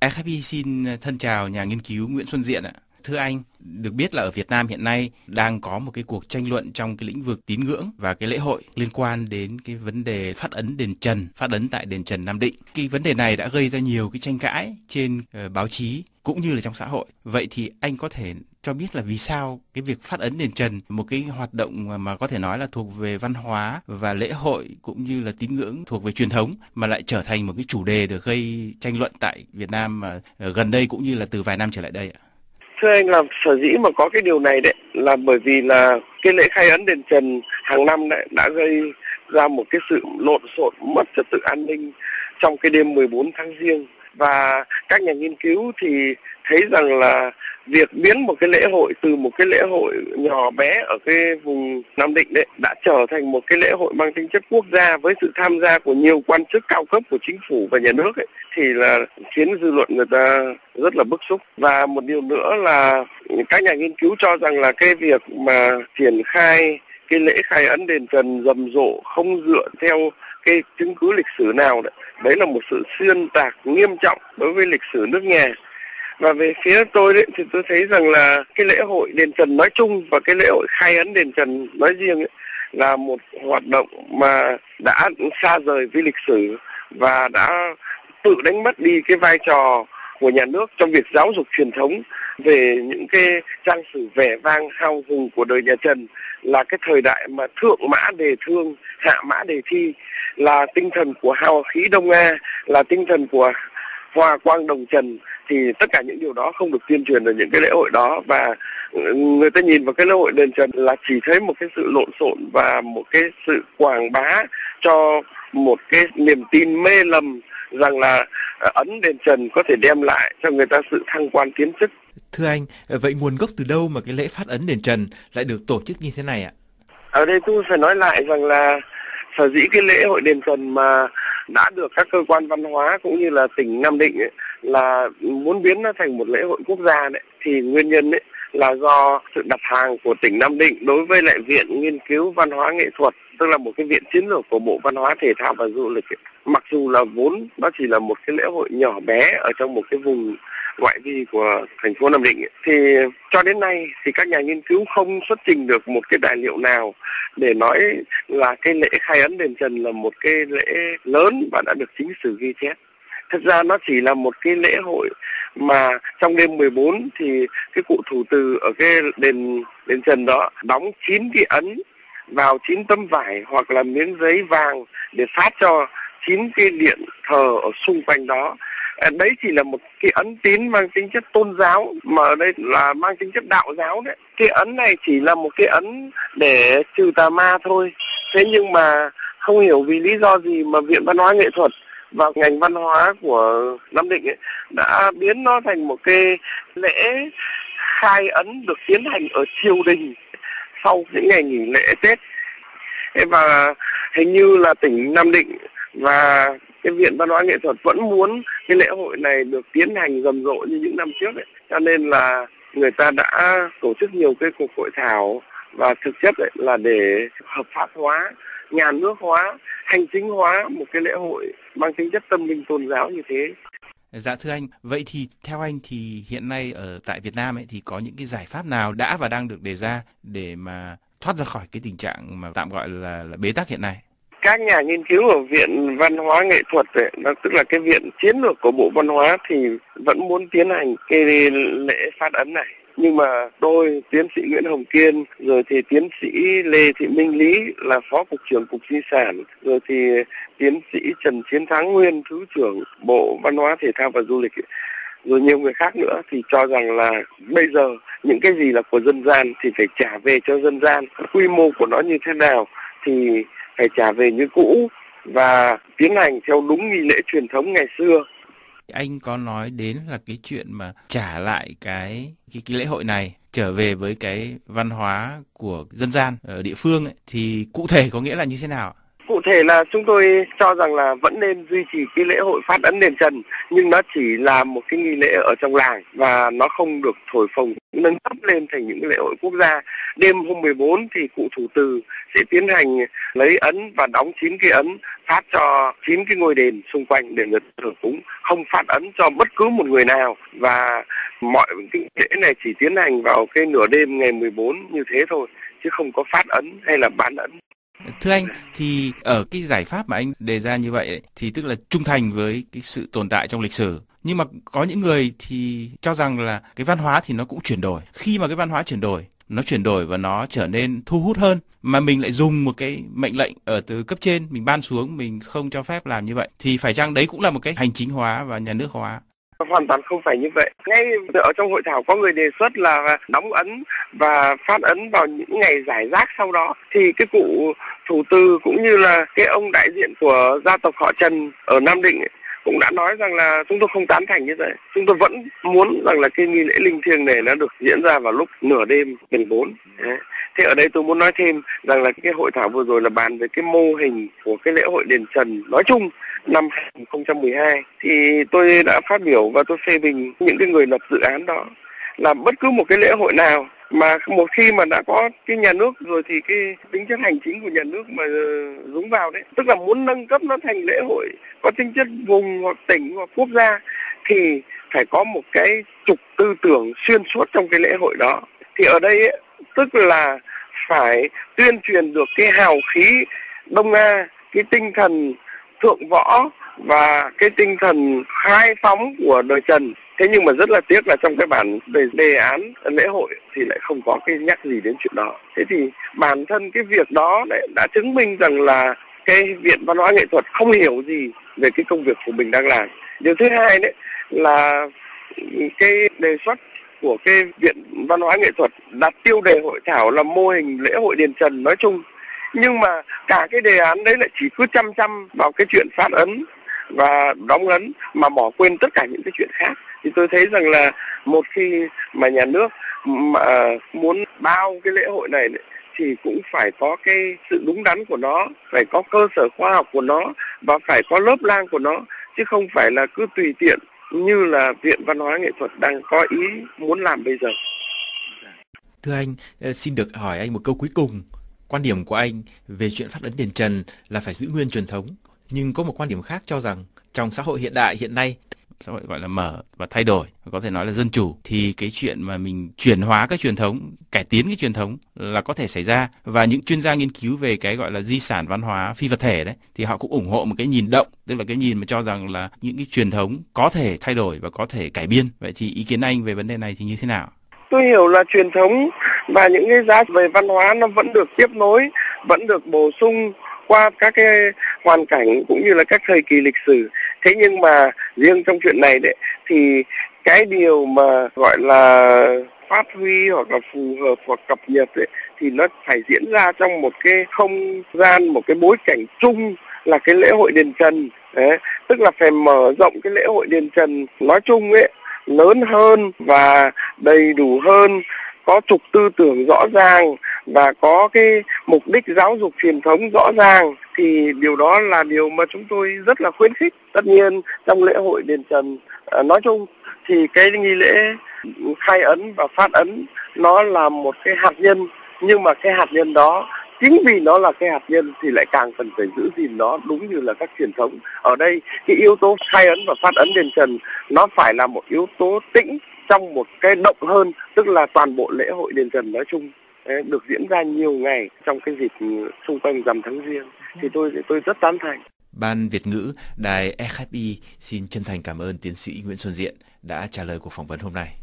AFP xin thân chào nhà nghiên cứu Nguyễn Xuân Diện ạ. Thưa anh, được biết là ở Việt Nam hiện nay đang có một cái cuộc tranh luận trong cái lĩnh vực tín ngưỡng và cái lễ hội liên quan đến cái vấn đề phát ấn đền Trần, phát ấn tại đền Trần Nam Định. Cái vấn đề này đã gây ra nhiều cái tranh cãi trên ờ, báo chí cũng như là trong xã hội. Vậy thì anh có thể cho biết là vì sao cái việc phát ấn đền Trần một cái hoạt động mà, có thể nói là thuộc về văn hóa và lễ hội cũng như là tín ngưỡng thuộc về truyền thống mà lại trở thành một cái chủ đề được gây tranh luận tại Việt Nam mà ờ, gần đây cũng như là từ vài năm trở lại đây ạ. Thưa anh là sở dĩ mà có cái điều này đấy là bởi vì là cái lễ khai ấn đền trần hàng năm đấy đã gây ra một cái sự lộn xộn mất trật tự an ninh trong cái đêm 14 tháng riêng và các nhà nghiên cứu thì thấy rằng là việc biến một cái lễ hội từ một cái lễ hội nhỏ bé ở cái vùng Nam Định đấy đã trở thành một cái lễ hội mang tính chất quốc gia với sự tham gia của nhiều quan chức cao cấp của chính phủ và nhà nước ấy, thì là khiến dư luận người ta rất là bức xúc. Và một điều nữa là các nhà nghiên cứu cho rằng là cái việc mà triển khai cái lễ khai ấn đền trần rầm rộ không dựa theo cái chứng cứ lịch sử nào đấy đấy là một sự xuyên tạc nghiêm trọng đối với lịch sử nước nhà. Và về phía tôi đấy thì tôi thấy rằng là cái lễ hội đền trần nói chung và cái lễ hội khai ấn đền trần nói riêng ấy, là một hoạt động mà đã xa rời với lịch sử và đã tự đánh mất đi cái vai trò của nhà nước trong việc giáo dục truyền thống về những cái trang sử vẻ vang hào hùng của đời nhà Trần là cái thời đại mà thượng mã đề thương, hạ mã đề thi là tinh thần của hào khí Đông Nga, là tinh thần của hoa quang đồng trần thì tất cả những điều đó không được tuyên truyền ở những cái lễ hội đó và người ta nhìn vào cái lễ hội đền trần là chỉ thấy một cái sự lộn xộn và một cái sự quảng bá cho một cái niềm tin mê lầm rằng là ờ, ấn đền trần có thể đem lại cho người ta sự thăng quan tiến chức. Thưa anh, vậy nguồn gốc từ đâu mà cái lễ phát ấn đền trần lại được tổ chức như thế này ạ? Ở đây tôi phải nói lại rằng là sở dĩ cái lễ hội đền trần mà đã được các cơ quan văn hóa cũng như là tỉnh Nam Định ấy, là muốn biến nó thành một lễ hội quốc gia đấy thì nguyên nhân ấy là do sự đặt hàng của tỉnh Nam Định đối với lại viện nghiên cứu văn hóa nghệ thuật tức là một cái viện chiến lược của Bộ Văn hóa Thể thao và Du lịch. Mặc dù là vốn nó chỉ là một cái lễ hội nhỏ bé ở trong một cái vùng ngoại vi của thành phố Nam Định, thì cho đến nay thì các nhà nghiên cứu không xuất trình được một cái tài liệu nào để nói là cái lễ khai ấn đền Trần là một cái lễ lớn và đã được chính sử ghi chép. Thật ra nó chỉ là một cái lễ hội mà trong đêm 14 thì cái cụ thủ từ ở cái đền đền Trần đó đóng 9 cái ấn vào chín tấm vải hoặc là miếng giấy vàng để phát cho chín cái điện thờ ở xung quanh đó. Ờ, đấy chỉ là một cái ấn tín mang tính chất tôn giáo, mà ở đây là mang tính chất đạo giáo đấy. Cái ấn này chỉ là một cái ấn để trừ tà ma thôi. Thế nhưng mà không hiểu vì lý do gì mà viện văn hóa nghệ thuật và ngành văn hóa của Nam Định ấy đã biến nó thành một cái lễ khai ấn được tiến hành ở triều đình sau những ngày nghỉ lễ Tết. Và hình như là tỉnh Nam Định và cái viện văn hóa nghệ thuật vẫn muốn cái lễ hội này được tiến hành rầm rộ như những năm trước ấy. Cho nên là người ta đã tổ chức nhiều cái cuộc hội thảo và thực chất ấy là để hợp pháp hóa, nhà nước hóa, hành chính hóa một cái lễ hội mang tính chất tâm linh tôn giáo như thế. Dạ thưa anh, vậy thì theo anh thì hiện nay ở tại Việt Nam ấy thì có những cái giải pháp nào đã và đang được đề ra để mà thoát ra khỏi cái tình trạng mà tạm gọi là, là bế tắc hiện nay? Các nhà nghiên cứu ở Viện Văn hóa Nghệ thuật ấy, đó, tức là cái viện chiến lược của Bộ Văn hóa thì vẫn muốn tiến hành cái lễ phát ấn này nhưng mà tôi, tiến sĩ Nguyễn Hồng Kiên, rồi thì tiến sĩ Lê Thị Minh Lý là phó cục trưởng cục di sản, rồi thì tiến sĩ Trần Chiến Thắng, nguyên thứ trưởng Bộ Văn hóa, Thể thao và Du lịch, rồi nhiều người khác nữa thì cho rằng là bây giờ những cái gì là của dân gian thì phải trả về cho dân gian. Quy mô của nó như thế nào thì phải trả về như cũ và tiến hành theo đúng nghi lễ truyền thống ngày xưa anh có nói đến là cái chuyện mà trả lại cái cái, cái lễ hội này trở về với cái văn hóa của dân gian ở địa phương ấy, thì cụ thể có nghĩa là như thế nào? Cụ thể là chúng tôi cho rằng là vẫn nên duy trì cái lễ hội phát ấn đền Trần nhưng nó chỉ là một cái nghi lễ ở trong làng và nó không được thổi phồng nâng cấp lên thành những lễ hội quốc gia. Đêm hôm 14 thì cụ thủ từ sẽ tiến hành lấy ấn và đóng chín cái ấn phát cho chín cái ngôi đền xung quanh để người thờ cúng, không phát ấn cho bất cứ một người nào và mọi cái lễ này chỉ tiến hành vào cái nửa đêm ngày 14 như thế thôi chứ không có phát ấn hay là bán ấn. Thưa anh, thì ở cái giải pháp mà anh đề ra như vậy thì tức là trung thành với cái sự tồn tại trong lịch sử. Nhưng mà có những người thì cho rằng là cái văn hóa thì nó cũng chuyển đổi. Khi mà cái văn hóa chuyển đổi, nó chuyển đổi và nó trở nên thu hút hơn mà mình lại dùng một cái mệnh lệnh ở từ cấp trên mình ban xuống mình không cho phép làm như vậy thì phải chăng đấy cũng là một cái hành chính hóa và nhà nước hóa hoàn toàn không phải như vậy. Ngay ở trong hội thảo có người đề xuất là đóng ấn và phát ấn vào những ngày giải rác sau đó. Thì cái cụ thủ tư cũng như là cái ông đại diện của gia tộc họ Trần ở Nam Định cũng đã nói rằng là chúng tôi không tán thành như vậy. Chúng tôi vẫn muốn rằng là cái nghi lễ linh thiêng này nó được diễn ra vào lúc nửa đêm mùng bốn. Thế ở đây tôi muốn nói thêm rằng là cái hội thảo vừa rồi là bàn về cái mô hình của cái lễ hội đền trần nói chung năm 2012 thì tôi đã phát biểu và tôi phê bình những cái người lập dự án đó là bất cứ một cái lễ hội nào mà một khi mà đã có cái nhà nước rồi thì cái tính chất hành chính của nhà nước mà ờ, dúng vào đấy tức là muốn nâng cấp nó thành lễ hội có tính chất vùng hoặc tỉnh hoặc quốc gia thì phải có một cái trục tư tưởng xuyên suốt trong cái lễ hội đó thì ở đây ấy, tức là phải tuyên truyền được cái hào khí đông nga cái tinh thần thượng võ và cái tinh thần khai phóng của đời Trần. Thế nhưng mà rất là tiếc là trong cái bản về đề án lễ hội thì lại không có cái nhắc gì đến chuyện đó. Thế thì bản thân cái việc đó lại đã chứng minh rằng là cái viện văn hóa nghệ thuật không hiểu gì về cái công việc của mình đang làm. Điều thứ hai đấy là cái đề xuất của cái viện văn hóa nghệ thuật đặt tiêu đề hội thảo là mô hình lễ hội đền trần nói chung nhưng mà cả cái đề án đấy lại chỉ cứ chăm chăm vào cái chuyện phát ấn và đóng ấn mà bỏ quên tất cả những cái chuyện khác thì tôi thấy rằng là một khi mà nhà nước mà muốn bao cái lễ hội này thì cũng phải có cái sự đúng đắn của nó, phải có cơ sở khoa học của nó và phải có lớp lang của nó, chứ không phải là cứ tùy tiện như là viện văn hóa nghệ thuật đang có ý muốn làm bây giờ. Thưa anh ờ, xin được hỏi anh một câu cuối cùng. Quan điểm của anh về chuyện phát ấn đền trần là phải giữ nguyên truyền thống, nhưng có một quan điểm khác cho rằng trong xã hội hiện đại hiện nay xã hội gọi là mở và thay đổi, có thể nói là dân chủ, thì cái chuyện mà mình chuyển hóa cái truyền thống, cải tiến cái truyền thống là có thể xảy ra. Và những chuyên gia nghiên cứu về cái gọi là di sản văn hóa phi vật thể đấy, thì họ cũng ủng hộ một cái nhìn động, tức là cái nhìn mà cho rằng là những cái truyền thống có thể thay đổi và có thể cải biên. Vậy thì ý kiến anh về vấn đề này thì như thế nào? Tôi hiểu là truyền thống và những cái giá về văn hóa nó vẫn được tiếp nối, vẫn được bổ sung qua các cái hoàn cảnh cũng như là các thời kỳ lịch sử thế nhưng mà riêng trong chuyện này đấy thì cái điều mà gọi là phát huy hoặc là phù hợp hoặc cập nhật ấy, thì nó phải diễn ra trong một cái không gian một cái bối cảnh chung là cái lễ hội đền trần. Đấy tức là phải mở rộng cái lễ hội đền trần nói chung ấy lớn hơn và đầy đủ hơn có trục tư tưởng rõ ràng và có cái mục đích giáo dục truyền thống rõ ràng. Thì điều đó là điều mà chúng tôi rất là khuyến khích tất nhiên trong lễ hội đền trần à, nói chung thì cái nghi lễ khai ấn và phát ấn nó là một cái hạt nhân. Nhưng mà cái hạt nhân đó chính vì nó là cái hạt nhân thì lại càng cần phải giữ gìn nó đúng như là các truyền thống. Ở đây cái yếu tố khai ấn và phát ấn đền trần nó phải là một yếu tố tĩnh trong một cái động hơn tức là toàn bộ lễ hội đền trần nói chung được diễn ra nhiều ngày trong cái dịp xung quanh rằm tháng riêng. Thì tôi tôi rất tán thành Ban Việt ngữ, Đài EFI xin chân thành cảm ơn tiến sĩ Nguyễn Xuân Diện đã trả lời cuộc phỏng vấn hôm nay.